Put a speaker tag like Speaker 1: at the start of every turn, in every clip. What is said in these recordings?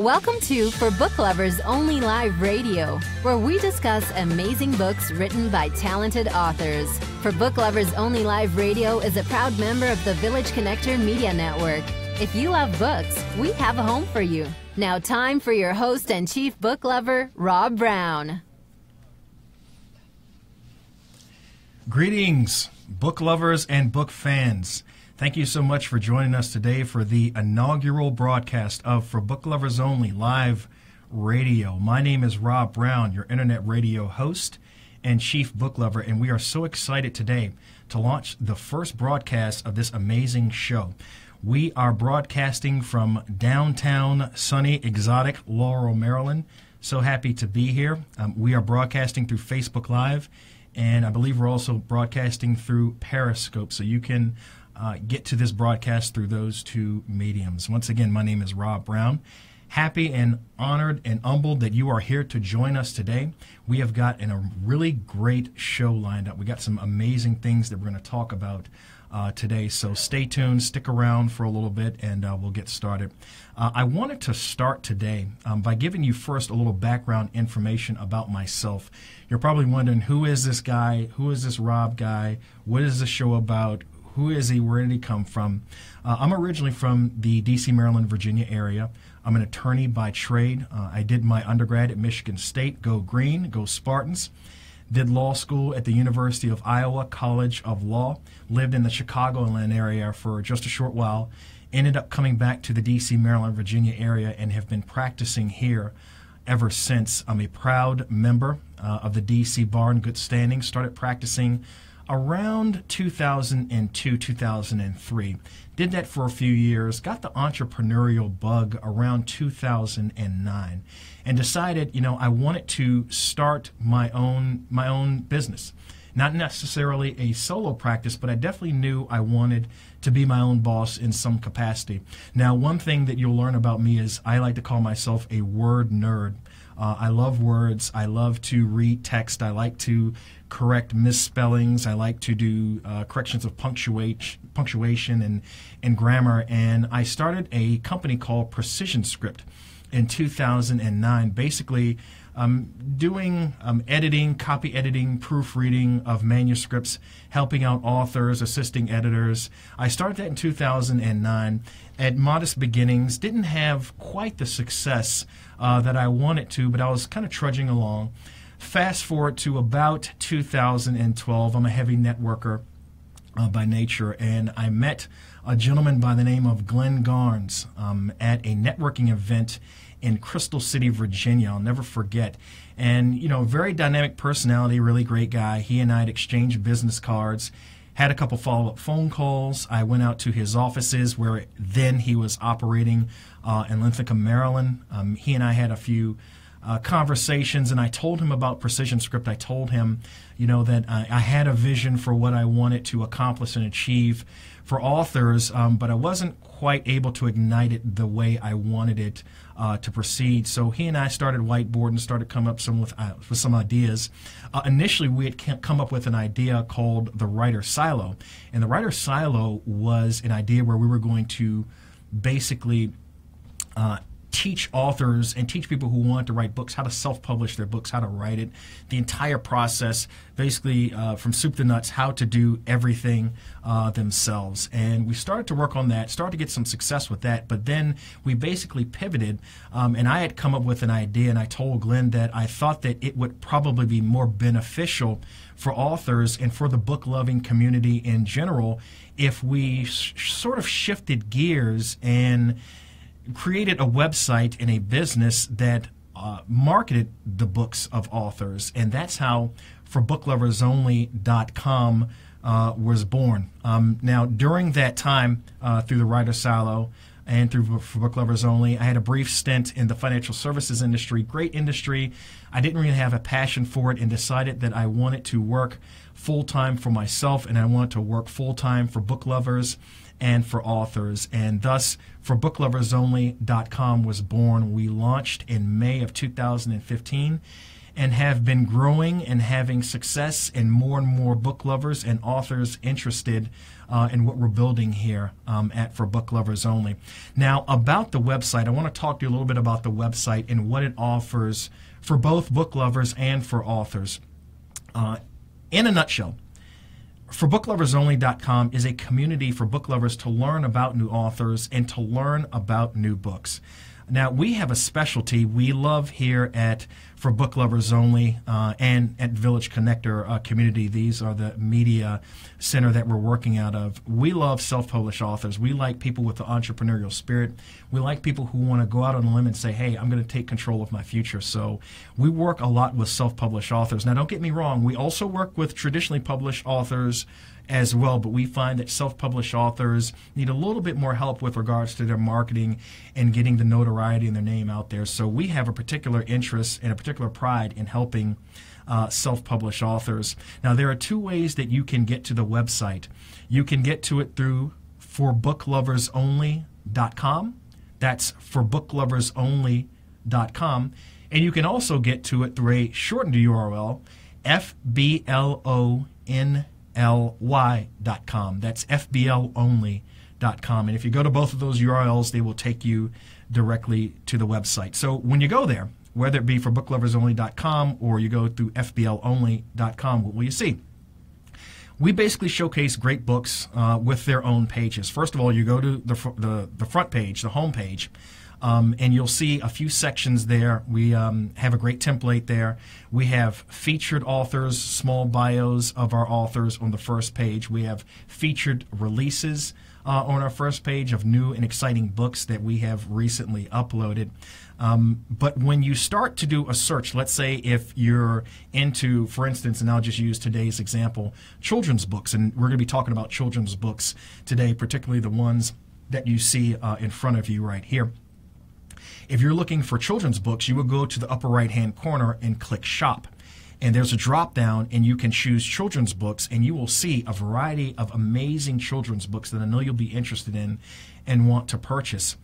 Speaker 1: Welcome to For Book Lovers Only Live Radio, where we discuss amazing books written by talented authors. For Book Lovers Only Live Radio is a proud member of the Village Connector Media Network. If you love books, we have a home for you. Now, time for your host and chief book lover, Rob Brown.
Speaker 2: Greetings, book lovers and book fans. Thank you so much for joining us today for the inaugural broadcast of For Book Lovers Only Live Radio. My name is Rob Brown, your internet radio host and chief book lover, and we are so excited today to launch the first broadcast of this amazing show. We are broadcasting from downtown sunny, exotic Laurel, Maryland. So happy to be here. Um, we are broadcasting through Facebook Live, and I believe we're also broadcasting through Periscope. So you can uh, get to this broadcast through those two mediums. Once again, my name is Rob Brown. Happy and honored and humbled that you are here to join us today. We have got an, a really great show lined up. We got some amazing things that we're going to talk about uh, today. So stay tuned, stick around for a little bit, and uh, we'll get started. Uh, I wanted to start today um, by giving you first a little background information about myself. You're probably wondering who is this guy? Who is this Rob guy? What is the show about? Who is he? Where did he come from? Uh, I'm originally from the D.C., Maryland, Virginia area. I'm an attorney by trade. Uh, I did my undergrad at Michigan State. Go Green, go Spartans. Did law school at the University of Iowa College of Law. Lived in the Chicagoland area for just a short while. Ended up coming back to the D.C., Maryland, Virginia area and have been practicing here ever since. I'm a proud member uh, of the D.C. Bar in good standing. Started practicing around 2002, 2003. Did that for a few years, got the entrepreneurial bug around 2009 and decided, you know, I wanted to start my own my own business. Not necessarily a solo practice, but I definitely knew I wanted to be my own boss in some capacity. Now, one thing that you'll learn about me is I like to call myself a word nerd. Uh, I love words. I love to read text. I like to correct misspellings. I like to do uh, corrections of punctuation, punctuation and, and grammar. And I started a company called Precision Script in 2009, basically um, doing um, editing, copy editing, proofreading of manuscripts, helping out authors, assisting editors. I started that in 2009 at modest beginnings. Didn't have quite the success uh, that I wanted to, but I was kind of trudging along. Fast forward to about 2012. I'm a heavy networker uh, by nature, and I met a gentleman by the name of Glenn Garnes um, at a networking event in Crystal City, Virginia. I'll never forget. And, you know, very dynamic personality, really great guy. He and I had exchanged business cards, had a couple follow up phone calls. I went out to his offices where then he was operating uh, in Linthicum, Maryland. Um, he and I had a few uh, conversations, and I told him about Precision Script. I told him, you know, that I, I, had a vision for what I wanted to accomplish and achieve for authors, um, but I wasn't quite able to ignite it the way I wanted it uh, to proceed. So he and I started whiteboarding, started coming up some with, uh, with some ideas. Uh, initially, we had come up with an idea called the Writer Silo, and the Writer Silo was an idea where we were going to basically uh, teach authors and teach people who want to write books how to self-publish their books, how to write it, the entire process, basically uh, from soup to nuts, how to do everything uh, themselves. And we started to work on that, started to get some success with that, but then we basically pivoted. Um, and I had come up with an idea, and I told Glenn that I thought that it would probably be more beneficial for authors and for the book loving community in general if we sort of shifted gears and created a website and a business that uh, marketed the books of authors, and that's how ForBookLoversOnly.com uh, was born. Um, now, during that time, uh, through the Writer Silo and through For Book Lovers Only, I had a brief stint in the financial services industry. Great industry. I didn't really have a passion for it, and decided that I wanted to work full time for myself, and I wanted to work full time for book lovers and for authors. And thus, for bookloversonly.com was born. We launched in May of 2015. and have been growing and having success and more and more book lovers and authors interested uh, in what we're building here um, at For Book Lovers Only. Now, about the website, I want to talk to you a little bit about the website and what it offers for both book lovers and for authors. Uh, in a nutshell, ForBookLoversOnly.com is a community for book lovers to learn about new authors and to learn about new books. Now, we have a specialty we love here at For Book Lovers Only uh, and at Village Connector uh, Community. These are the media center that we're working out of. We love self published authors. We like people with the entrepreneurial spirit. We like people who want to go out on a limb and say, hey, I'm going to take control of my future. So we work a lot with self published authors. Now, don't get me wrong, we also work with traditionally published authors as well, but we find that self published authors need a little bit more help with regards to their marketing and getting the notoriety and their name out there. So we have a particular interest and a particular pride in helping uh, self published authors. Now, there are two ways that you can get to the website. You can get to it through forbookloversonly.com. That's forbookloversonly.com. And you can also get to it through a shortened URL, FBLON fbly.com. That's fblonly.com. And if you go to both of those URLs, they will take you directly to the website. So when you go there, whether it be for bookloversonly.com or you go through fblonly.com, what will you see? We basically showcase great books uh, with their own pages. First of all, you go to the, the, the front page, the home page, um, and you'll see a few sections there. We um, have a great template there. We have featured authors, small bios of our authors on the first page. We have featured releases uh, on our first page of new and exciting books that we have recently uploaded. Um, but when you start to do a search, let's say if you're into, for instance, and I'll just use today's example, children's books, and we're going to be talking about children's books today, particularly the ones that you see uh, in front of you right here. If you're looking for children's books, you would go to the upper right hand corner and click shop. And there's a drop down, and you can choose children's books, and you will see a variety of amazing children's books that I know you'll be interested in and want to purchase.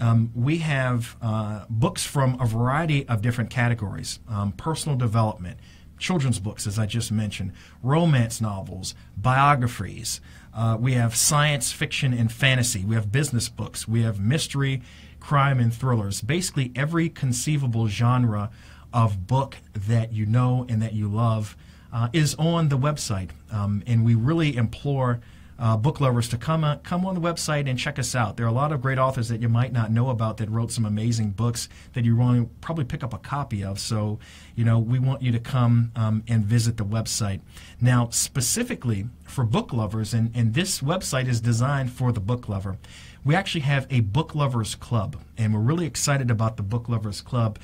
Speaker 2: Um, we have uh, books from a variety of different categories um, personal development, children's books, as I just mentioned, romance novels, biographies. Uh, we have science fiction and fantasy. We have business books. We have mystery crime, and thrillers. Basically, every conceivable genre of book that you know and that you love uh, is on the website. Um, and we really implore uh, book lovers to come uh, come on the website and check us out. There are a lot of great authors that you might not know about that wrote some amazing books that you want to probably pick up a copy of. So, you know, we want you to come um, and visit the website. Now, specifically for book lovers, and, and this website is designed for the book lover we actually have a book lovers club, and we're really excited about the book lovers club.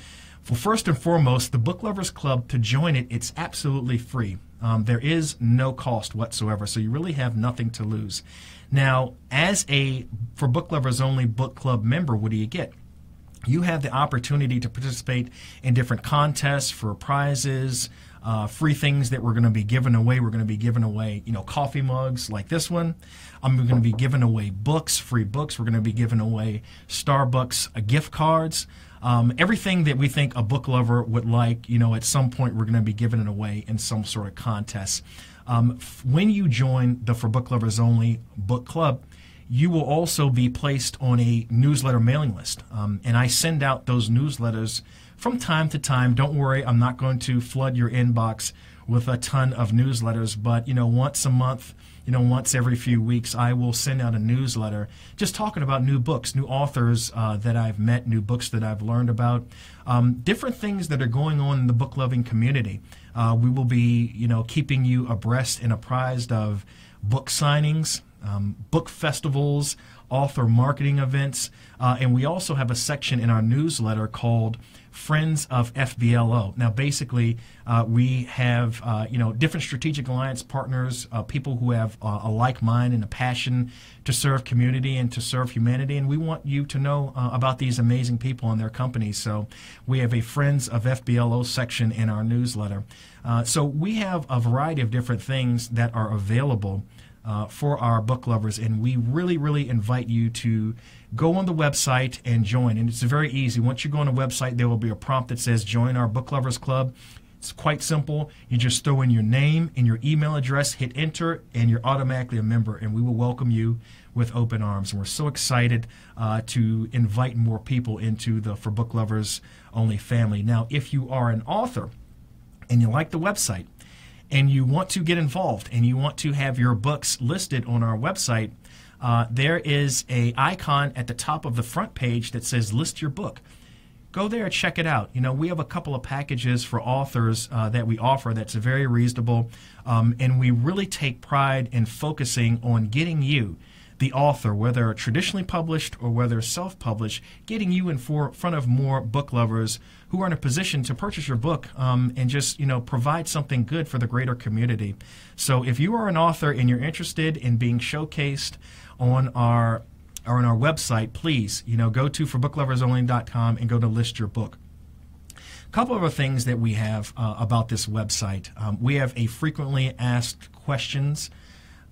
Speaker 2: Well, first and foremost, the book lovers club to join it, it's absolutely free. Um, there is no cost whatsoever, so you really have nothing to lose. Now, as a for book lovers only book club member, what do you get? You have the opportunity to participate in different contests for prizes, uh, free things that we're going to be giving away. We're going to be giving away, you know, coffee mugs like this one. I'm going to be giving away books, free books. We're going to be giving away Starbucks uh, gift cards. Um, everything that we think a book lover would like, you know, at some point we're going to be giving it away in some sort of contest. Um, when you join the For Book Lovers Only book club, you will also be placed on a newsletter mailing list. Um, and I send out those newsletters from time to time. Don't worry, I'm not going to flood your inbox with a ton of newsletters, but you know, once a month, you know, once every few weeks, I will send out a newsletter just talking about new books, new authors uh, that I've met, new books that I've learned about, um, different things that are going on in the book loving community. Uh, we will be, you know, keeping you abreast and apprised of book signings, um, book festivals, author marketing events, uh, and we also have a section in our newsletter called Friends of FBLO. Now, basically, uh, we have uh, you know different strategic alliance partners, uh, people who have uh, a like mind and a passion to serve community and to serve humanity, and we want you to know uh, about these amazing people and their companies. So, we have a Friends of FBLO section in our newsletter. Uh, so, we have a variety of different things that are available uh, for our book lovers. And we really, really invite you to go on the website and join. And it's very easy. Once you go on the website, there will be a prompt that says join our book lovers club. It's quite simple. You just throw in your name and your email address, hit enter, and you're automatically a member, and we will welcome you with open arms. And we're so excited uh, to invite more people into the For Book Lovers Only family. Now, if you are an author and you like the website and you want to get involved and you want to have your books listed on our website, uh, there is a icon at the top of the front page that says list your book go there and check it out. You know, we have a couple of packages for authors uh, that we offer that's very reasonable, um, and we really take pride in focusing on getting you the author, whether traditionally published or whether self published, getting you in for, front of more book lovers who are in a position to purchase your book um, and just you know provide something good for the greater community. So if you are an author and you're interested in being showcased on our or on our website, please you know go to forbookloversonly.com and go to list your book. A couple of other things that we have uh, about this website. Um, we have a frequently asked questions.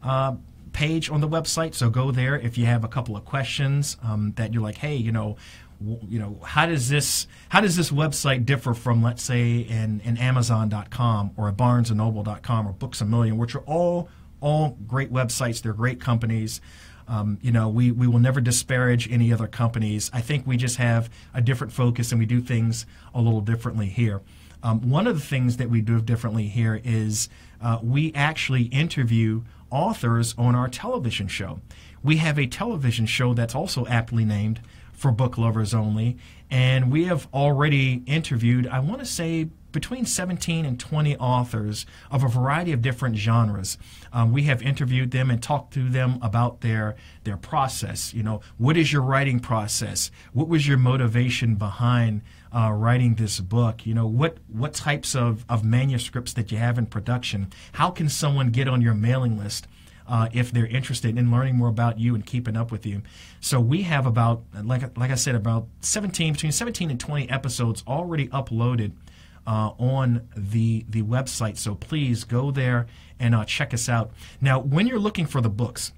Speaker 2: Uh, page on the website. So go there if you have a couple of questions um, that you're like, hey, you know, you know, how does this how does this website differ from, let's say, an, an Amazon.com or a BarnesandNoble.com or Books a Million, which are all all great websites. They're great companies. Um, you know, we, we will never disparage any other companies. I think we just have a different focus and we do things a little differently here. Um, one of the things that we do differently here is uh, we actually interview authors on our television show. We have a television show that's also aptly named for book lovers only, and we have already interviewed, I want to say, between 17 and 20 authors of a variety of different genres. Um, we have interviewed them and talked to them about their their process. You know, what is your writing process? What was your motivation behind uh, writing this book? You know, what what types of, of manuscripts that you have in production? How can someone get on your mailing list? Uh, if they're interested in learning more about you and keeping up with you. So we have about, like, like I said, about 17, between 17 and 20 episodes already uploaded uh, on the, the website. So please go there and uh, check us out. Now, when you're looking for the books,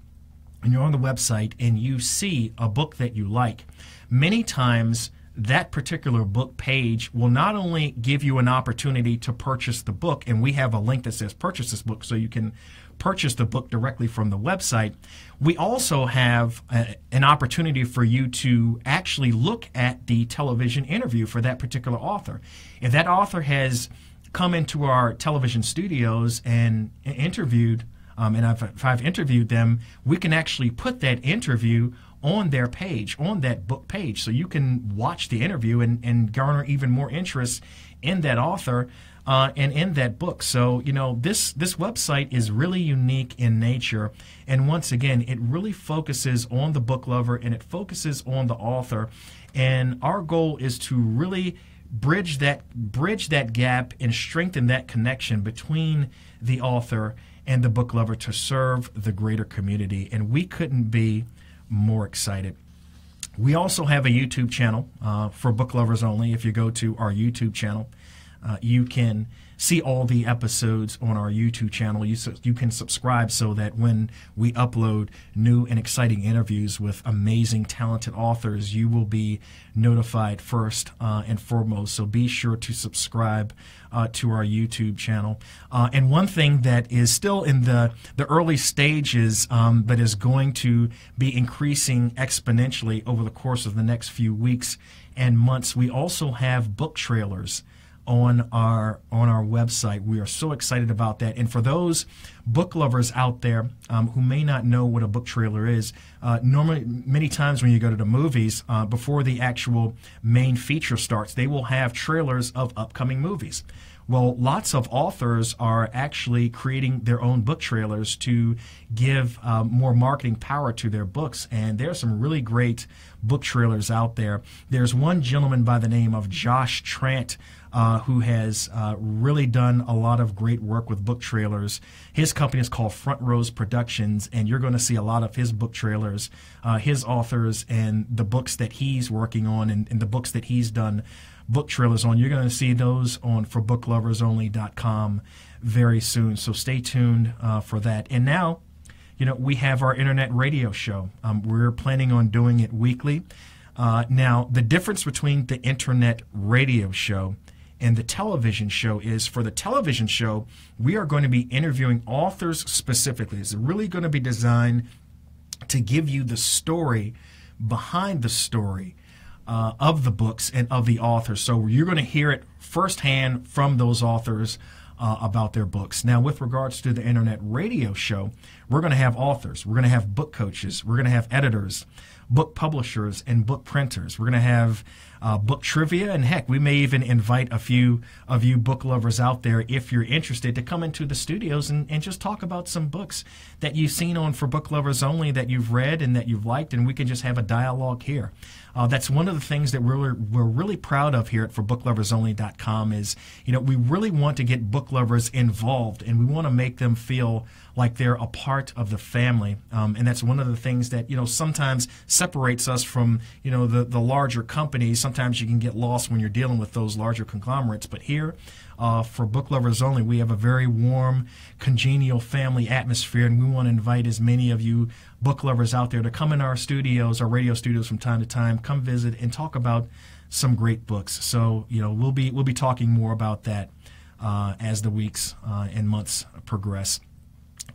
Speaker 2: and you're on the website and you see a book that you like, many times that particular book page will not only give you an opportunity to purchase the book, and we have a link that says purchase this book so you can purchase the book directly from the website, we also have a, an opportunity for you to actually look at the television interview for that particular author. If that author has come into our television studios and interviewed, um, and I've, if I've interviewed them, we can actually put that interview on their page, on that book page. So you can watch the interview and, and garner even more interest in that author uh, and in that book. So, you know, this, this website is really unique in nature. And once again, it really focuses on the book lover and it focuses on the author. And our goal is to really bridge that bridge that gap and strengthen that connection between the author and the book lover to serve the greater community. And we couldn't be more excited. We also have a YouTube channel uh, for book lovers only. If you go to our YouTube channel, uh, you can see all the episodes on our YouTube channel. You, you can subscribe so that when we upload new and exciting interviews with amazing, talented authors, you will be notified first uh, and foremost. So be sure to subscribe uh, to our YouTube channel. Uh, and one thing that is still in the, the early stages, um, but is going to be increasing exponentially over the course of the next few weeks and months, we also have book trailers on our on our website. We are so excited about that. And for those book lovers out there um, who may not know what a book trailer is, uh, normally many times when you go to the movies uh, before the actual main feature starts, they will have trailers of upcoming movies. Well, lots of authors are actually creating their own book trailers to give um, more marketing power to their books. And there are some really great book trailers out there. There's one gentleman by the name of Josh Trant uh, who has uh, really done a lot of great work with book trailers. His company is called Front Rows Productions, and you're going to see a lot of his book trailers, uh, his authors, and the books that he's working on and, and the books that he's done book trailers on. You're going to see those on forbookloversonly.com very soon. So stay tuned uh, for that. And now, you know, we have our internet radio show. Um, we're planning on doing it weekly. Uh, now, the difference between the internet radio show and the television show is for the television show, we are going to be interviewing authors specifically. It's really going to be designed to give you the story behind the story uh, of the books and of the authors. So you're going to hear it firsthand from those authors uh, about their books. Now, with regards to the internet radio show, we're going to have authors, we're going to have book coaches, we're going to have editors, book publishers, and book printers. We're going to have uh, book trivia, and heck, we may even invite a few of you book lovers out there, if you're interested, to come into the studios and, and just talk about some books that you've seen on For Book Lovers Only that you've read and that you've liked, and we can just have a dialogue here. Uh, that's one of the things that we're, we're really proud of here at ForBookLoversOnly.com is, you know, we really want to get book lovers involved, and we want to make them feel like they're a part of the family. Um, and that's one of the things that, you know, sometimes separates us from, you know, the, the larger companies. Sometimes you can get lost when you're dealing with those larger conglomerates. But here, uh, for book lovers only, we have a very warm, congenial family atmosphere, and we want to invite as many of you book lovers out there to come in our studios, our radio studios from time to time, come visit and talk about some great books. So, you know, we'll be we'll be talking more about that uh, as the weeks uh, and months progress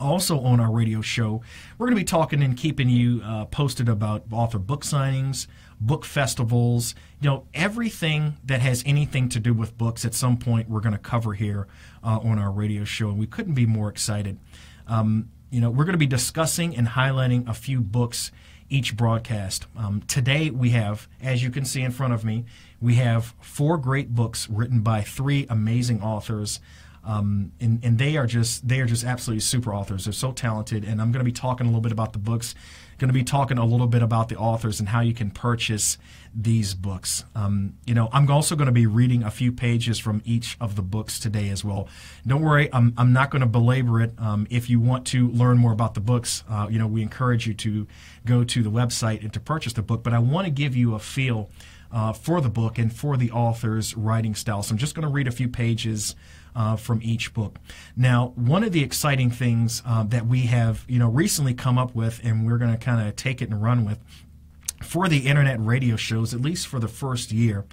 Speaker 2: also on our radio show, we're going to be talking and keeping you uh, posted about author book signings, book festivals, you know, everything that has anything to do with books at some point we're going to cover here uh, on our radio show. And we couldn't be more excited. Um, you know, we're going to be discussing and highlighting a few books each broadcast. Um, today we have, as you can see in front of me, we have four great books written by three amazing authors. Um, and, and they are just they are just absolutely super authors. They're so talented, and I'm going to be talking a little bit about the books. Going to be talking a little bit about the authors and how you can purchase these books. Um, you know, I'm also going to be reading a few pages from each of the books today as well. Don't worry, I'm, I'm not going to belabor it. Um, if you want to learn more about the books, uh, you know, we encourage you to go to the website and to purchase the book. But I want to give you a feel uh, for the book and for the author's writing style. So I'm just going to read a few pages uh, from each book. Now, one of the exciting things uh, that we have, you know, recently come up with, and we're going to kind of take it and run with, for the internet radio shows, at least for the first year.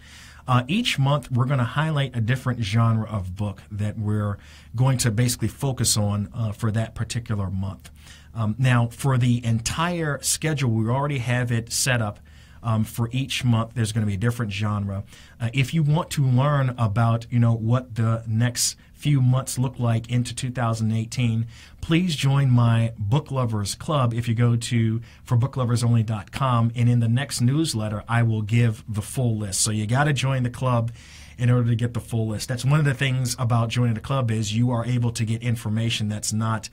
Speaker 2: Uh, each month, we're going to highlight a different genre of book that we're going to basically focus on uh, for that particular month. Um, now, for the entire schedule, we already have it set up um, for each month. There's going to be a different genre. Uh, if you want to learn about, you know, what the next few months look like into 2018, please join my Book Lovers Club if you go to forbookloversonly.com. And in the next newsletter, I will give the full list. So you got to join the club in order to get the full list. That's one of the things about joining the club is you are able to get information that's not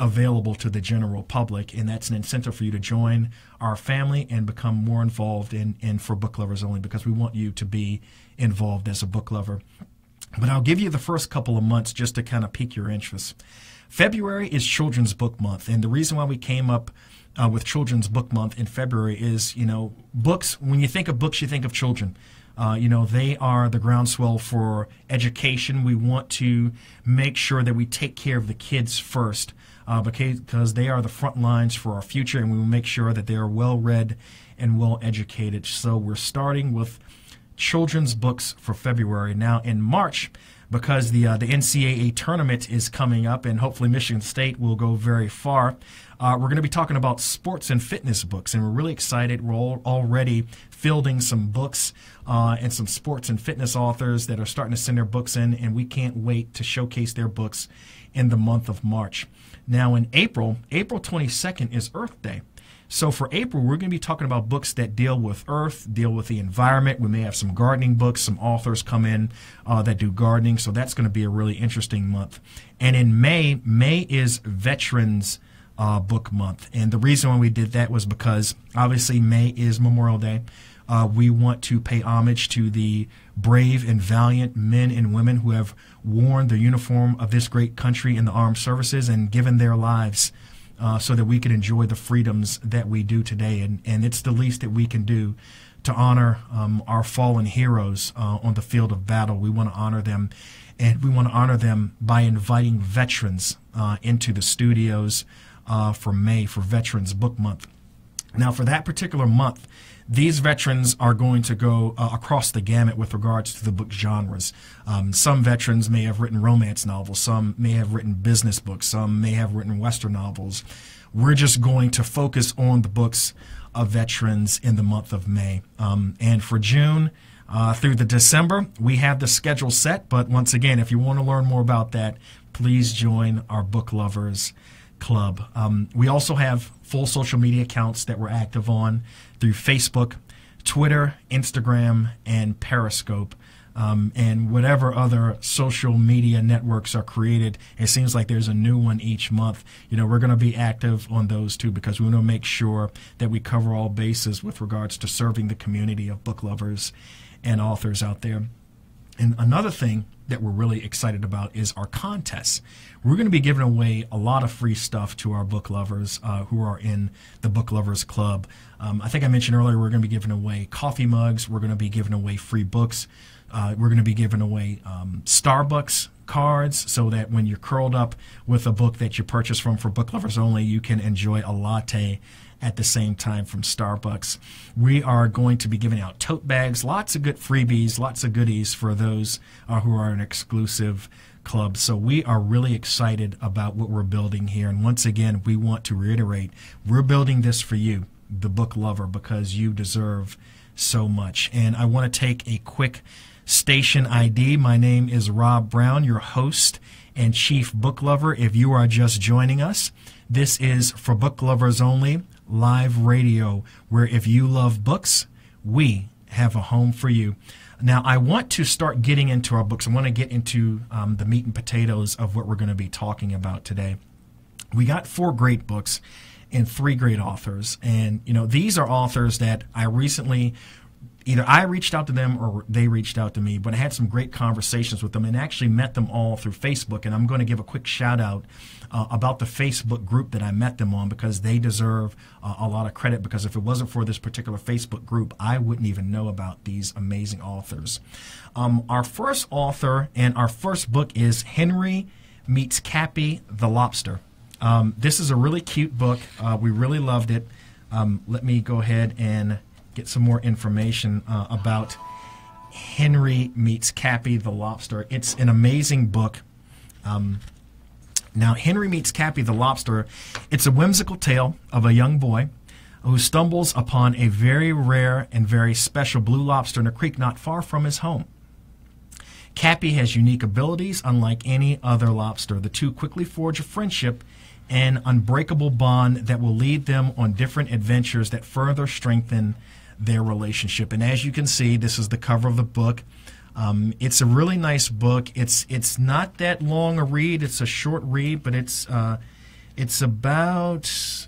Speaker 2: available to the general public, and that's an incentive for you to join our family and become more involved in, in for book lovers only because we want you to be involved as a book lover. But I'll give you the first couple of months just to kind of pique your interest. February is Children's Book Month, and the reason why we came up uh, with Children's Book Month in February is, you know, books, when you think of books, you think of children. Uh, you know, they are the groundswell for education. We want to make sure that we take care of the kids first uh, because they are the front lines for our future, and we will make sure that they are well read and well educated. So we're starting with children's books for February. Now in March, because the uh, the NCAA tournament is coming up, and hopefully Michigan State will go very far. Uh, we're going to be talking about sports and fitness books, and we're really excited. We're all already fielding some books uh, and some sports and fitness authors that are starting to send their books in, and we can't wait to showcase their books in the month of March. Now, in April, April 22nd is Earth Day. So for April, we're going to be talking about books that deal with Earth, deal with the environment. We may have some gardening books, some authors come in uh, that do gardening. So that's going to be a really interesting month. And in May, May is Veterans uh, Book Month. And the reason why we did that was because obviously May is Memorial Day. Uh, we want to pay homage to the brave and valiant men and women who have worn the uniform of this great country in the armed services and given their lives uh, so that we can enjoy the freedoms that we do today. And, and it's the least that we can do to honor um, our fallen heroes uh, on the field of battle. We want to honor them, and we want to honor them by inviting veterans uh, into the studios uh, for May for Veterans Book Month. Now, for that particular month, these veterans are going to go uh, across the gamut with regards to the book genres. Um, some veterans may have written romance novels, some may have written business books, some may have written Western novels. We're just going to focus on the books of veterans in the month of May. Um, and for June, uh, through the December, we have the schedule set. But once again, if you want to learn more about that, please join our book lovers club. Um, we also have full social media accounts that we're active on through Facebook, Twitter, Instagram, and Periscope. Um, and whatever other social media networks are created, it seems like there's a new one each month. You know, we're going to be active on those too because we want to make sure that we cover all bases with regards to serving the community of book lovers and authors out there. And another thing that we're really excited about is our contests. We're going to be giving away a lot of free stuff to our book lovers uh, who are in the Book Lovers Club. Um, I think I mentioned earlier we're going to be giving away coffee mugs. We're going to be giving away free books. Uh, we're going to be giving away um, Starbucks cards so that when you're curled up with a book that you purchase from for book lovers only, you can enjoy a latte at the same time from Starbucks. We are going to be giving out tote bags, lots of good freebies, lots of goodies for those uh, who are an exclusive club. So we are really excited about what we're building here. And once again, we want to reiterate we're building this for you, the book lover, because you deserve so much. And I want to take a quick station ID. My name is Rob Brown, your host and chief book lover. If you are just joining us, this is for book lovers only live radio, where if you love books, we have a home for you. Now, I want to start getting into our books. I want to get into um, the meat and potatoes of what we're going to be talking about today. We got four great books and three great authors. And, you know, these are authors that I recently either I reached out to them or they reached out to me, but I had some great conversations with them and actually met them all through Facebook. And I'm going to give a quick shout out uh, about the Facebook group that I met them on because they deserve uh, a lot of credit. Because if it wasn't for this particular Facebook group, I wouldn't even know about these amazing authors. Um, our first author and our first book is Henry Meets Cappy the Lobster. Um, this is a really cute book. Uh, we really loved it. Um, let me go ahead and get some more information uh, about Henry Meets Cappy the Lobster. It's an amazing book. Um, now, Henry Meets Cappy the Lobster, it's a whimsical tale of a young boy who stumbles upon a very rare and very special blue lobster in a creek not far from his home. Cappy has unique abilities unlike any other lobster. The two quickly forge a friendship and unbreakable bond that will lead them on different adventures that further strengthen their relationship. And as you can see, this is the cover of the book. Um, it's a really nice book. It's it's not that long a read. It's a short read, but it's uh, it's about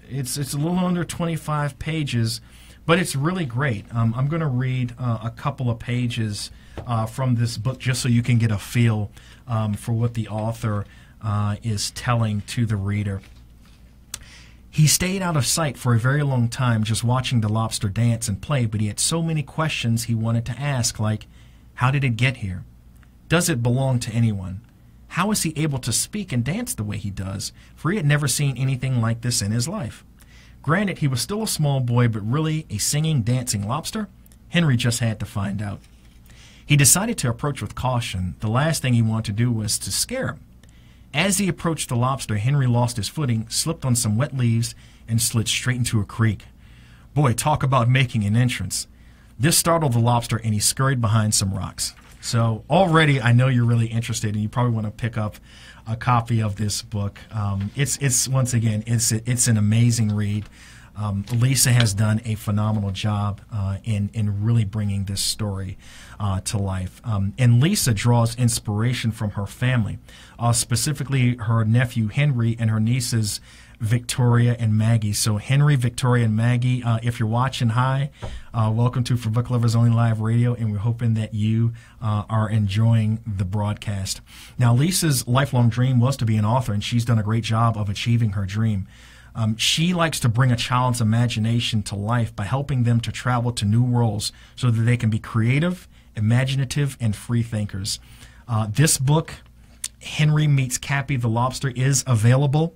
Speaker 2: it's it's a little under 25 pages, but it's really great. Um, I'm going to read uh, a couple of pages uh, from this book just so you can get a feel um, for what the author uh, is telling to the reader. He stayed out of sight for a very long time just watching the lobster dance and play, but he had so many questions he wanted to ask, like, How did it get here? Does it belong to anyone? How is he able to speak and dance the way he does? For he had never seen anything like this in his life. Granted, he was still a small boy, but really a singing, dancing lobster? Henry just had to find out. He decided to approach with caution. The last thing he wanted to do was to scare him. As he approached the lobster, Henry lost his footing, slipped on some wet leaves, and slid straight into a creek. Boy, talk about making an entrance. This startled the lobster, and he scurried behind some rocks. So already, I know you're really interested, and you probably want to pick up a copy of this book. Um, it's it's once again, it's it's an amazing read. Um, Lisa has done a phenomenal job uh, in in really bringing this story uh, to life. Um, and Lisa draws inspiration from her family, uh, specifically her nephew Henry and her nieces Victoria and Maggie. So Henry, Victoria, and Maggie, uh, if you're watching, hi, uh, welcome to For Book Lovers Only Live Radio, and we're hoping that you uh, are enjoying the broadcast. Now, Lisa's lifelong dream was to be an author, and she's done a great job of achieving her dream. Um, she likes to bring a child's imagination to life by helping them to travel to new worlds so that they can be creative, imaginative, and free thinkers. Uh, this book, Henry Meets Cappy the Lobster, is available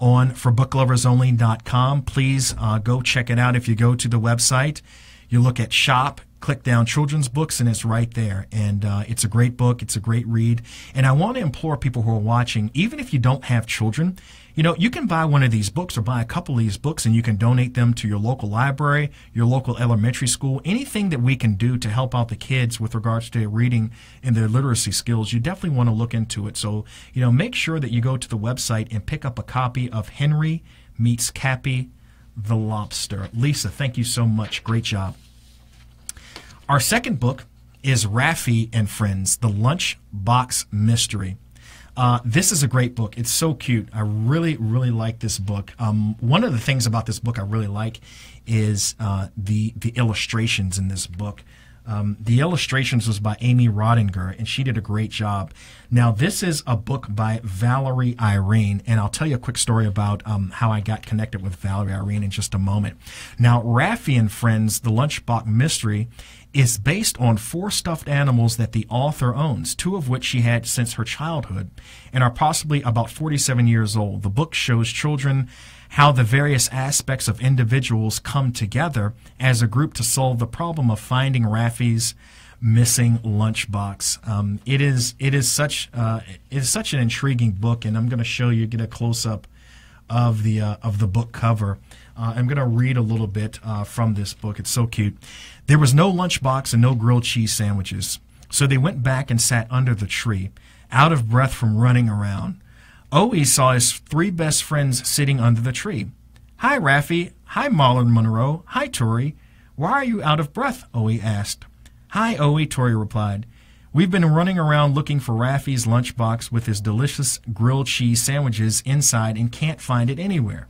Speaker 2: on forbookloversonly.com. Please uh, go check it out. If you go to the website, you look at shop, click down children's books, and it's right there. And uh, it's a great book. It's a great read. And I want to implore people who are watching, even if you don't have children, you know, you can buy one of these books or buy a couple of these books and you can donate them to your local library, your local elementary school, anything that we can do to help out the kids with regards to reading and their literacy skills. You definitely want to look into it. So, you know, make sure that you go to the website and pick up a copy of Henry Meets Cappy the Lobster. Lisa, thank you so much. Great job. Our second book is Raffi and Friends, The Lunchbox Mystery. Uh, this is a great book. It's so cute. I really, really like this book. Um, one of the things about this book I really like is uh, the the illustrations in this book. Um, the illustrations was by Amy Rodinger, and she did a great job. Now, this is a book by Valerie Irene, and I'll tell you a quick story about um, how I got connected with Valerie Irene in just a moment. Now, Raffi and Friends, The Lunchbox Mystery, is based on four stuffed animals that the author owns, two of which she had since her childhood and are possibly about 47 years old. The book shows children how the various aspects of individuals come together as a group to solve the problem of finding Raffi's missing lunchbox. Um, it is it is such uh, it is such an intriguing book, and I'm going to show you get a close up of the uh, of the book cover. Uh, I'm going to read a little bit uh, from this book. It's so cute. There was no lunchbox and no grilled cheese sandwiches, so they went back and sat under the tree, out of breath from running around. Owie saw his three best friends sitting under the tree. Hi, Raffi. Hi, Marlon Monroe. Hi, Tori. Why are you out of breath? Owie asked. Hi, Owie, Tori replied. We've been running around looking for Raffi's lunchbox with his delicious grilled cheese sandwiches inside and can't find it anywhere.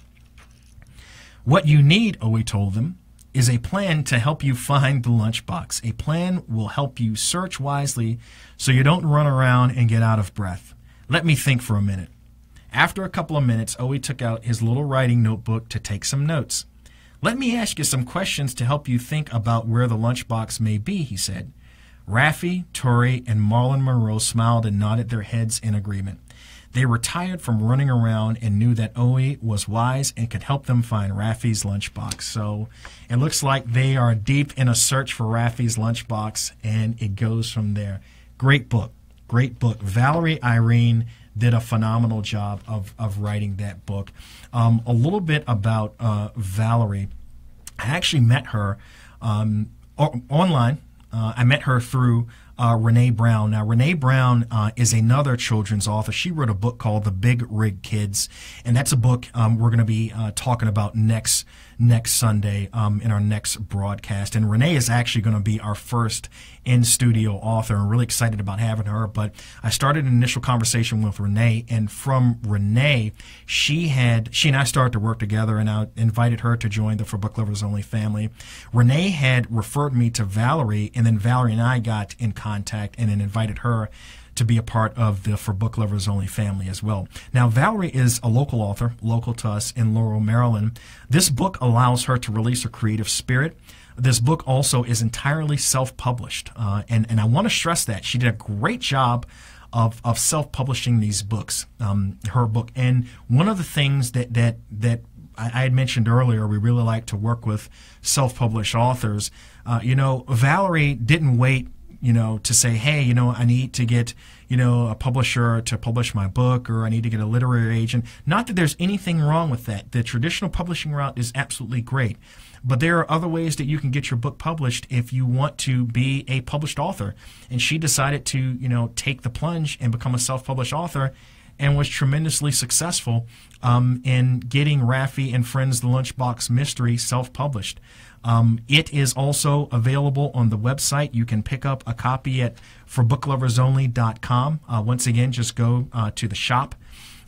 Speaker 2: What you need, Owie told them, is a plan to help you find the lunchbox. A plan will help you search wisely so you don't run around and get out of breath. Let me think for a minute. After a couple of minutes, Owie took out his little writing notebook to take some notes. Let me ask you some questions to help you think about where the lunchbox may be, he said. Raffi, Tori, and Marlon Monroe smiled and nodded their heads in agreement. They were tired from running around and knew that Owie was wise and could help them find Raffi's lunchbox. So it looks like they are deep in a search for Raffi's lunchbox, and it goes from there. Great book. Great book. Valerie Irene did a phenomenal job of, of writing that book. Um, a little bit about uh, Valerie. I actually met her um, online. Uh, I met her through uh, Renee Brown. Now, Renee Brown uh, is another children's author. She wrote a book called The Big Rig Kids, and that's a book um, we're going to be uh, talking about next next Sunday um, in our next broadcast. And Renee is actually going to be our first in studio author. I'm really excited about having her. But I started an initial conversation with Renee, and from Renee, she had she and I started to work together, and I invited her to join the For Book Lovers Only family. Renee had referred me to Valerie, and then Valerie and I got in contact and then invited her to be a part of the For Book Lovers Only family as well. Now, Valerie is a local author, local to us in Laurel, Maryland. This book allows her to release her creative spirit. This book also is entirely self published. Uh, and, and I want to stress that. She did a great job of, of self publishing these books, um, her book. And one of the things that, that, that I, had mentioned earlier, we really like to work with self published authors. Uh, you know, Valerie didn't wait you know, to say, hey, you know, I need to get, you know, a publisher to publish my book or I need to get a literary agent. Not that there's anything wrong with that. The traditional publishing route is absolutely great. But there are other ways that you can get your book published if you want to be a published author. And she decided to, you know, take the plunge and become a self-published author and was tremendously successful um, in getting Raffi and Friends The Lunchbox Mystery self-published. Um, it is also available on the website. You can pick up a copy at forbookloversonly.com. Uh, once again, just go uh, to the shop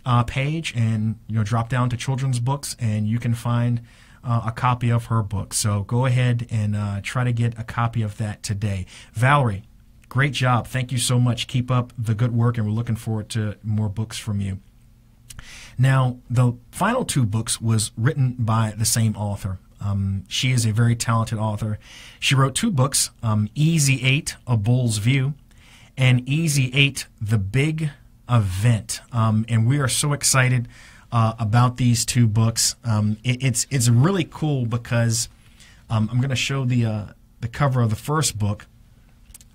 Speaker 2: uh, page and you know drop down to children's books, and you can find uh, a copy of her book. So go ahead and uh, try to get a copy of that today. Valerie, great job. Thank you so much. Keep up the good work, and we're looking forward to more books from you. Now, the final two books was written by the same author. Um, she is a very talented author. She wrote two books um, Easy 8, A Bull's View, and Easy 8, The Big Event. Um, and we are so excited uh, about these two books. Um, it, it's it's really cool because um, I'm going to show the uh, the cover of the first book,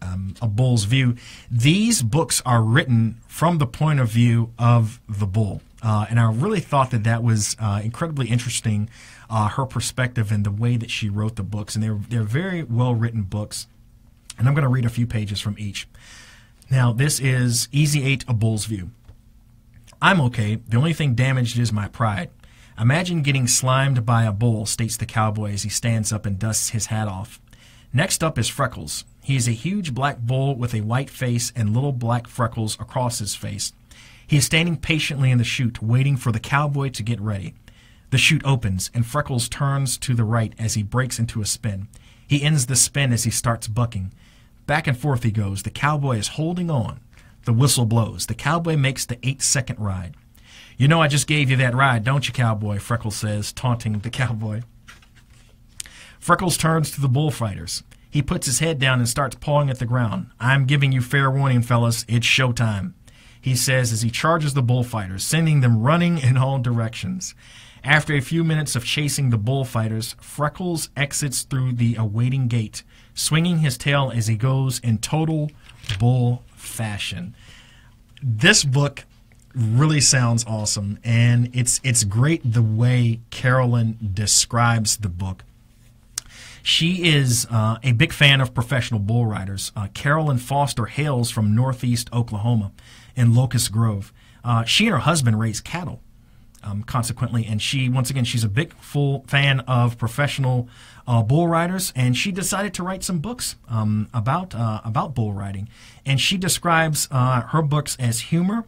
Speaker 2: um, A Bull's View. These books are written from the point of view of the bull, uh, and I really thought that that was uh, incredibly interesting. Uh, her perspective and the way that she wrote the books, and they're they're very well written books. And I'm going to read a few pages from each. Now, this is Easy 8 A Bull's View. I'm okay. The only thing damaged is my pride. Imagine getting slimed by a bull, states the cowboy as he stands up and dusts his hat off. Next up is Freckles. He is a huge black bull with a white face and little black freckles across his face. He is standing patiently in the chute, waiting for the cowboy to get ready. The chute opens, and Freckles turns to the right as he breaks into a spin. He ends the spin as he starts bucking. Back and forth he goes. The cowboy is holding on. The whistle blows. The cowboy makes the eight second ride. You know, I just gave you that ride, don't you, cowboy? Freckles says, taunting the cowboy. Freckles turns to the bullfighters. He puts his head down and starts pawing at the ground. I'm giving you fair warning, fellas. It's showtime. He says as he charges the bullfighters, sending them running in all directions. After a few minutes of chasing the bullfighters, Freckles exits through the awaiting gate, swinging his tail as he goes in total bull fashion. This book really sounds awesome, and it's it's great the way Carolyn describes the book. She is uh, a big fan of professional bull riders. Uh, Carolyn Foster hails from northeast Oklahoma in Locust Grove. Uh, she and her husband raise cattle um, consequently. And she, once again, she's a big full fan of professional uh, bull riders, and she decided to write some books um, about uh, about bull riding. And she describes uh, her books as humor,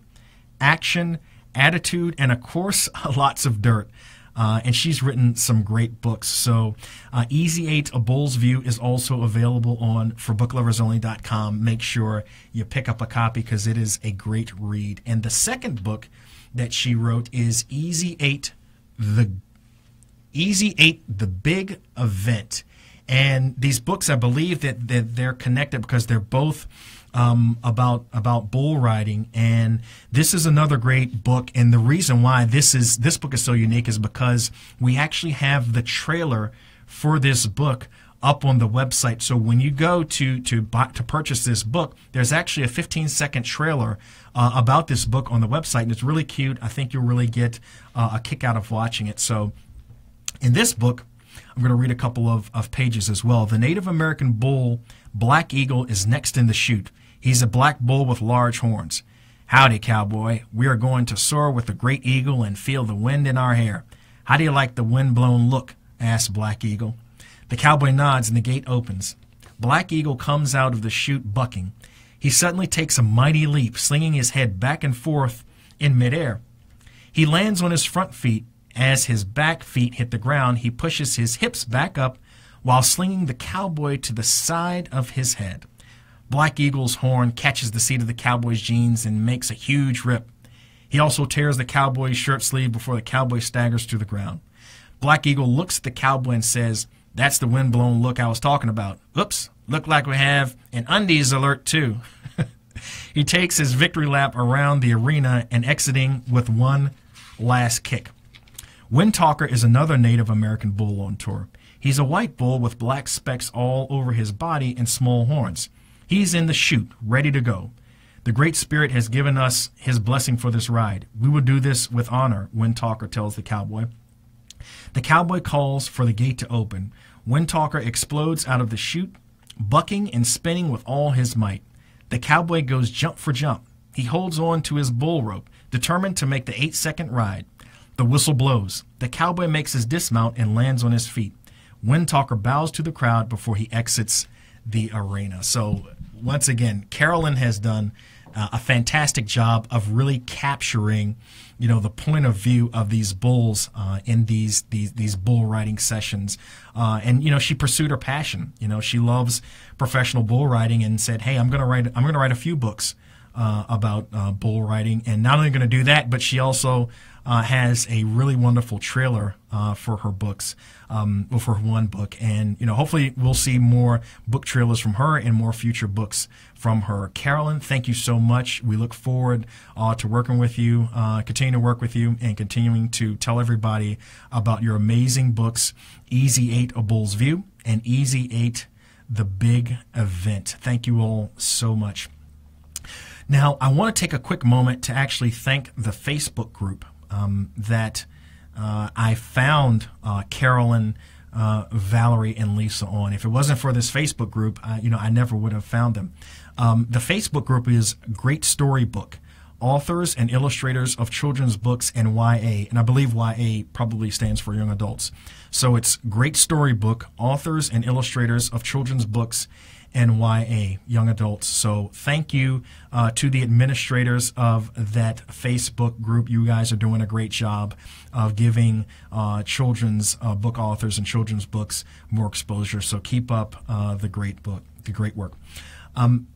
Speaker 2: action, attitude, and of course, lots of dirt. Uh, and she's written some great books. So, uh, Easy 8, A Bull's View is also available on forbookloversonly.com. Make sure you pick up a copy because it is a great read. And the second book that she wrote is Easy 8 the Easy 8 the big event. And these books I believe that, that they're connected because they're both um, about about bull riding and this is another great book and the reason why this is this book is so unique is because we actually have the trailer for this book up on the website. So when you go to to buy, to purchase this book, there's actually a 15 second trailer uh, about this book on the website, and it's really cute. I think you'll really get uh, a kick out of watching it. So in this book, I'm going to read a couple of, of pages as well. The Native American bull, Black Eagle, is next in the chute. He's a black bull with large horns. Howdy, cowboy. We are going to soar with the great eagle and feel the wind in our hair. How do you like the wind-blown look? asked Black Eagle. The cowboy nods and the gate opens. Black Eagle comes out of the chute bucking. He suddenly takes a mighty leap, slinging his head back and forth in midair. He lands on his front feet. As his back feet hit the ground, he pushes his hips back up while slinging the cowboy to the side of his head. Black Eagle's horn catches the seat of the cowboy's jeans and makes a huge rip. He also tears the cowboy's shirt sleeve before the cowboy staggers to the ground. Black Eagle looks at the cowboy and says, that's the windblown look I was talking about. Oops, look like we have an undies alert too. he takes his victory lap around the arena and exiting with one last kick. Wind Talker is another Native American bull on tour. He's a white bull with black specks all over his body and small horns. He's in the chute, ready to go. The Great Spirit has given us his blessing for this ride. We will do this with honor, Wind Talker tells the cowboy. The cowboy calls for the gate to open. Windtalker explodes out of the chute, bucking and spinning with all his might. The cowboy goes jump for jump. He holds on to his bull rope, determined to make the eight second ride. The whistle blows. The cowboy makes his dismount and lands on his feet. Windtalker bows to the crowd before he exits the arena. So, once again, Carolyn has done uh, a fantastic job of really capturing you know the point of view of these bulls uh, in these these these bull riding sessions, uh, and you know she pursued her passion. You know she loves professional bull riding and said, "Hey, I'm to write I'm to write a few books uh, about uh, bull riding, and not only going to do that, but she also uh, has a really wonderful trailer uh, for her books, um, well, for one book, and you know, hopefully, we'll see more book trailers from her and more future books from her. Carolyn, thank you so much. We look forward uh, to working with you, uh, continuing to work with you, and continuing to tell everybody about your amazing books, Easy Eight: A Bull's View, and Easy Eight: The Big Event. Thank you all so much. Now, I want to take a quick moment to actually thank the Facebook group um, that uh, I found uh, Carolyn, uh, Valerie, and Lisa on. If it wasn't for this Facebook group, you know, I never would have found them. Um, the Facebook group is Great Storybook, authors and illustrators of children's books and YA, and I believe YA probably stands for young adults. So it's Great Storybook, authors and illustrators of children's books NYA, young adults. So thank you uh, to the administrators of that Facebook group. You guys are doing a great job of giving uh, children's uh, book authors and children's books more exposure. So keep up uh, the great book, the great work. Um,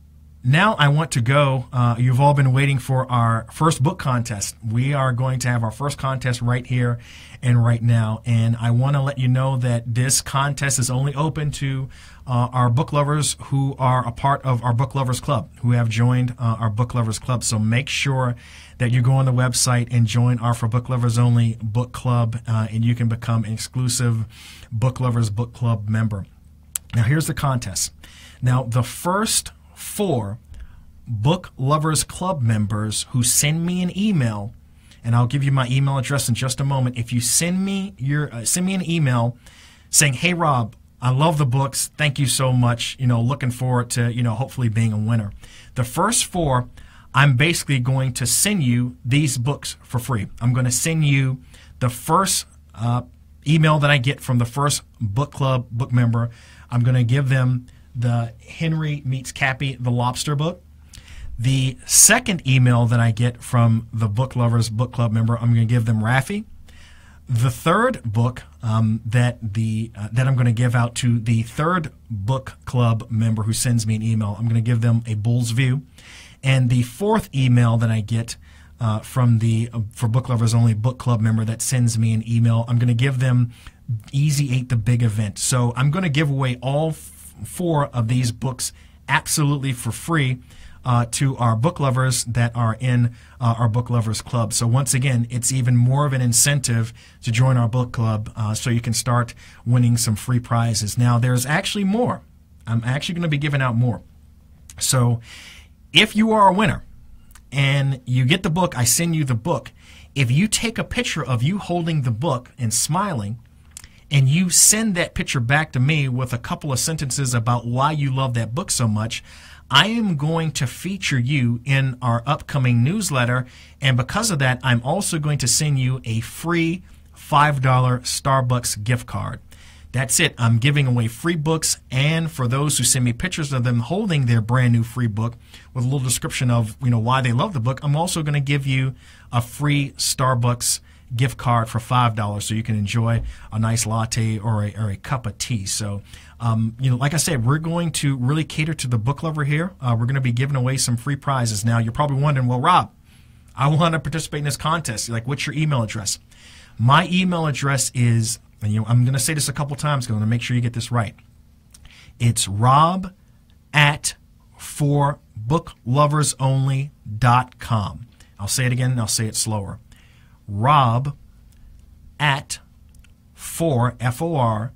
Speaker 2: now I want to go. Uh, you've all been waiting for our first book contest. We are going to have our first contest right here and right now. And I want to let you know that this contest is only open to uh, our book lovers who are a part of our Book Lovers Club, who have joined uh, our Book Lovers Club. So make sure that you go on the website and join our For Book Lovers Only book club, uh, and you can become an exclusive Book Lovers Book Club member. Now, here's the contest. Now, the first four Book Lovers Club members who send me an email, and I'll give you my email address in just a moment. If you send me your uh, send me an email saying, "Hey Rob, I love the books. Thank you so much. You know, looking forward to, you know, hopefully being a winner. The first four, I'm basically going to send you these books for free. I'm going to send you the first uh, email that I get from the first book club book member. I'm going to give them the Henry Meets Cappy, the Lobster book. The second email that I get from the Book Lovers Book Club member, I'm going to give them Raffi. The third book um, that the uh, that I'm going to give out to the third book club member who sends me an email, I'm going to give them a Bull's View, and the fourth email that I get uh, from the uh, for book lovers only book club member that sends me an email, I'm going to give them Easy Eight the Big Event. So I'm going to give away all four of these books absolutely for free uh, to our book lovers that are in uh, our book lovers club. So once again, it's even more of an incentive to join our book club uh, so you can start winning some free prizes. Now, there's actually more. I'm actually going to be giving out more. So if you are a winner and you get the book, I send you the book. If you take a picture of you holding the book and smiling, and you send that picture back to me with a couple of sentences about why you love that book so much, I am going to feature you in our upcoming newsletter. And because of that, I'm also going to send you a free $5 Starbucks gift card. That's it. I'm giving away free books, and for those who send me pictures of them holding their brand new free book with a little description of you know why they love the book, I'm also going to give you a free Starbucks gift card for five dollars, so you can enjoy a nice latte or a, or a cup of tea. So um, you know, like I said, we're going to really cater to the book lover here. Uh, we're going to be giving away some free prizes. Now, you're probably wondering, well, Rob, I want to participate in this contest. Like, what's your email address? My email address is, and you know, I'm going to say this a couple times because I want to make sure you get this right. It's rob at for bookloversonly.com. I'll say it again and I'll say it slower. Rob at for F O R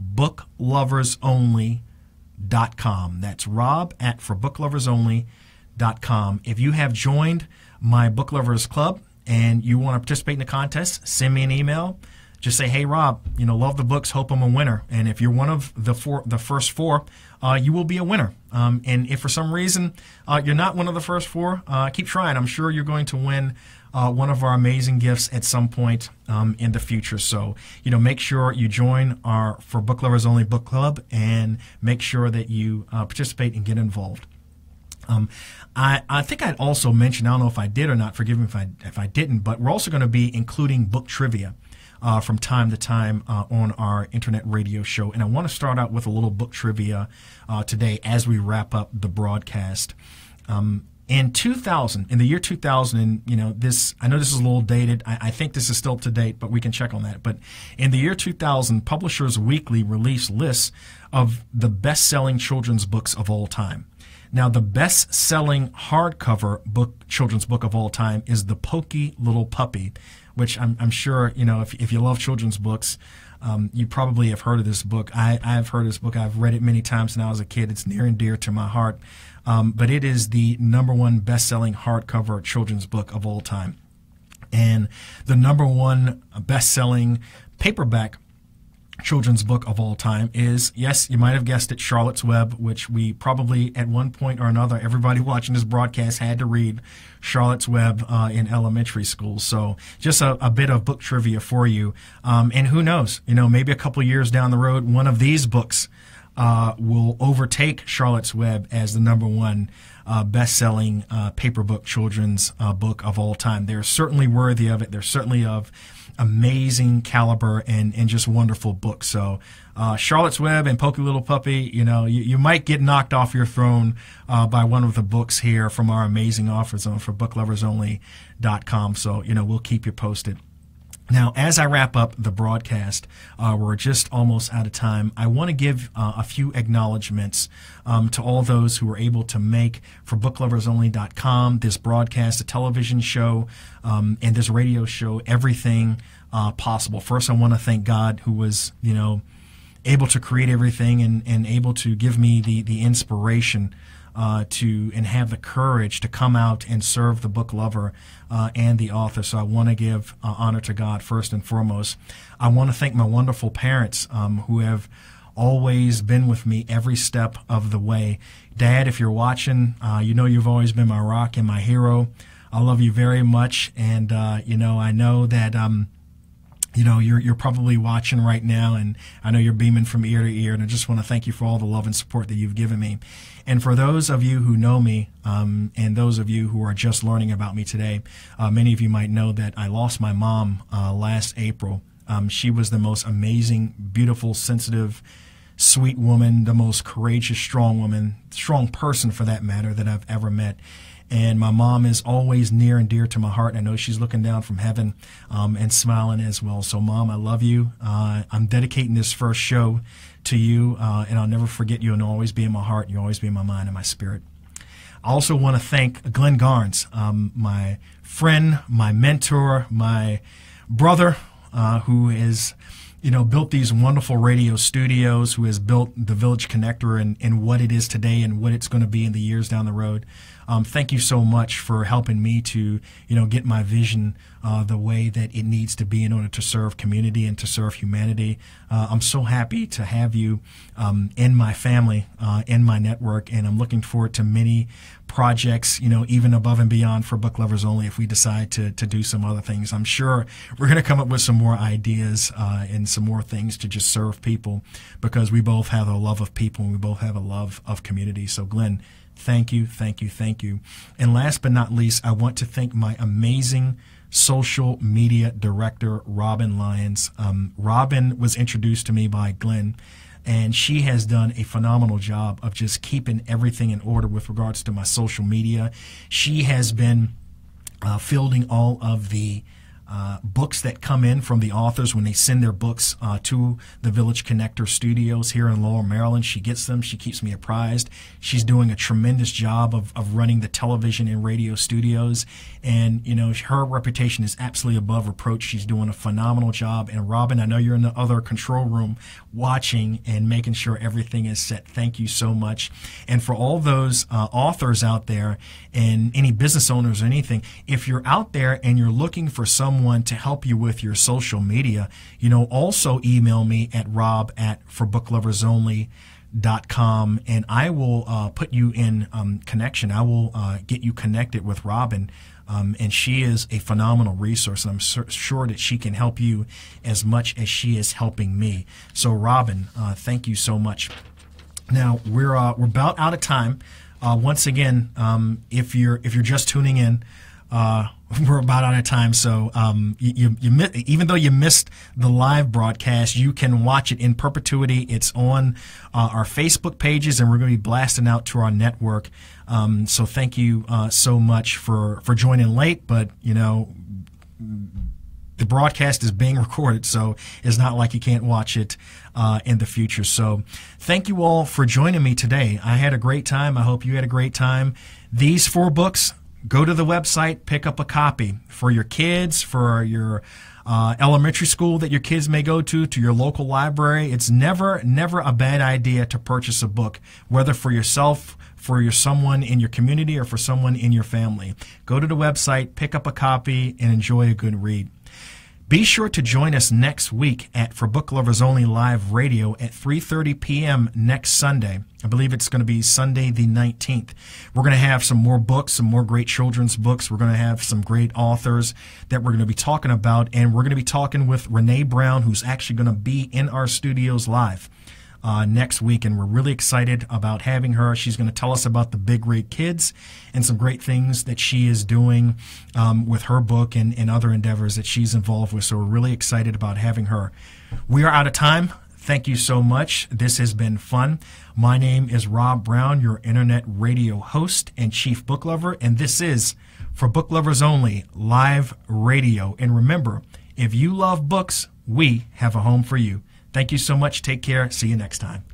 Speaker 2: bookloversonly.com. That's rob at forbookloversonly.com. If you have joined my Book Lovers Club and you want to participate in the contest, send me an email. Just say, "Hey Rob, you know, love the books. Hope I'm a winner." And if you're one of the four, the first four, uh, you will be a winner. Um, and if for some reason uh, you're not one of the first four, uh, keep trying. I'm sure you're going to win uh, one of our amazing gifts at some point um, in the future. So, you know, make sure you join our For Book Lovers Only book club and make sure that you uh, participate and get involved. Um, I, I think I'd also mention, I don't know if I did or not, forgive me if I, if I didn't, but we're also going to be including book trivia. Uh, from time to time uh, on our internet radio show. And I want to start out with a little book trivia uh, today as we wrap up the broadcast. Um, in 2000, in the year 2000, and you know this, I know this is a little dated. I, I, think this is still up to date, but we can check on that. But in the year 2000, Publishers Weekly released lists of the best-selling children's books of all time. Now, the best-selling hardcover book, children's book of all time, is The pokey Little Puppy, which I'm, I'm sure you know if, if you love children's books. Um, you probably have heard of this book. I, I've heard this book. I've read it many times when I was a kid. It's near and dear to my heart. Um, but it is the number one best-selling hardcover children's book of all time, and the number one best-selling paperback children's book of all time is, yes, you might have guessed it, Charlotte's Web, which we probably at one point or another, everybody watching this broadcast had to read Charlotte's Web uh, in elementary school. So just a, a, bit of book trivia for you. Um, and who knows, you know, maybe a couple years down the road, one of these books uh, will overtake Charlotte's Web as the number one uh, best-selling uh, paper book children's uh, book of all time. They're certainly worthy of it. They're certainly of amazing caliber and, and just wonderful books. So, uh, Charlotte's Web and Pokey Little Puppy, you know, you, you might get knocked off your throne uh, by one of the books here from our amazing offers on for bookloversonly.com. So, you know, we'll keep you posted. Now, as I wrap up the broadcast, uh, we're just almost out of time. I want to give uh, a few acknowledgments um, to all those who were able to make for bookloversonly.com this broadcast, a television show, um, and this radio show, everything uh, possible. First, I want to thank God who was, you know, able to create everything and, and able to give me the, the inspiration uh, to and have the courage to come out and serve the book lover uh, and the author. So I want to give uh, honor to God first and foremost. I want to thank my wonderful parents um, who have always been with me every step of the way. Dad, if you're watching, uh, you know you've always been my rock and my hero. I love you very much, and uh, you know I know that. Um, you know you're you're probably watching right now and I know you're beaming from ear to ear and I just want to thank you for all the love and support that you've given me and for those of you who know me um, and those of you who are just learning about me today uh, many of you might know that I lost my mom uh, last April. Um, she was the most amazing beautiful sensitive sweet woman the most courageous strong woman strong person for that matter that I've ever met and my mom is always near and dear to my heart. I know she's looking down from heaven um, and smiling as well. So, Mom, I love you. Uh, I'm dedicating this first show to you, uh, and I'll never forget you and always be in my heart. You'll always be in my mind and my spirit. I also want to thank Glenn Garnes, um, my friend, my mentor, my brother, uh, who is you know, built these wonderful radio studios, who has built the Village Connector and, and what it is today and what it's going to be in the years down the road. Um, thank you so much for helping me to, you know, get my vision uh, the way that it needs to be in order to serve community and to serve humanity. Uh, I'm so happy to have you um, in my family, uh, in my network, and I'm looking forward to many projects, you know, even above and beyond for book lovers only if we decide to, to do some other things. I'm sure we're going to come up with some more ideas uh, and some more things to just serve people because we both have a love of people and we both have a love of community. So, Glenn, Thank you, thank you, thank you. And last but not least, I want to thank my amazing social media director, Robin Lyons. Um, Robin was introduced to me by Glenn, and she has done a phenomenal job of just keeping everything in order with regards to my social media. She has been uh, fielding all of the uh, books that come in from the authors when they send their books uh, to the Village Connector Studios here in Laurel, Maryland. She gets them. She keeps me apprised. She's doing a tremendous job of, of running the television and radio studios. And, you know, her reputation is absolutely above reproach. She's doing a phenomenal job. And, Robin, I know you're in the other control room watching and making sure everything is set. Thank you so much. And for all those uh, authors out there and any business owners or anything, if you're out there and you're looking for someone someone to help you with your social media, you know, also email me at rob at forbookloversonly.com and I will uh, put you in um, connection. I will uh, get you connected with Robin. Um, and she is a phenomenal resource. And I'm sur- sure that she can help you as much as she is helping me. So, Robin, uh, thank you so much. Now we're uh, we're about out of time. Uh, once again, um, if you're if you're just tuning in, uh, we're about out of time. So um, you, you, you, even though you missed the live broadcast, you can watch it in perpetuity. It's on uh, our Facebook pages, and we're going to be blasting out to our network. Um, so thank you uh, so much for for joining late, but you know. The broadcast is being recorded, so it's not like you can't watch it uh, in the future. So, thank you all for joining me today. I had a great time. I hope you had a great time. These four books go to the website, pick up a copy for your kids, for your uh, elementary school that your kids may go to, to your local library. It's never, never a bad idea to purchase a book, whether for yourself, for your someone in your community, or for someone in your family. Go to the website, pick up a copy, and enjoy a good read. Be sure to join us next week at For Book Lovers Only Live Radio at 3:30 p.m. next Sunday. I believe it's going to be Sunday the 19th. We're going to have some more books, some more great children's books. We're going to have some great authors that we're going to be talking about and we're going to be talking with Renee Brown who's actually going to be in our studios live uh, next week, and we're really excited about having her. She's going to tell us about the Big Rig Kids and some great things that she is doing um, with her book and, and other endeavors that she's involved with. So we're really excited about having her. We are out of time. Thank you so much. This has been fun. My name is Rob Brown, your internet radio host and chief book lover, and this is for book lovers only live radio. And remember, if you love books, we have a home for you. Thank you so much. Take care. See you next time.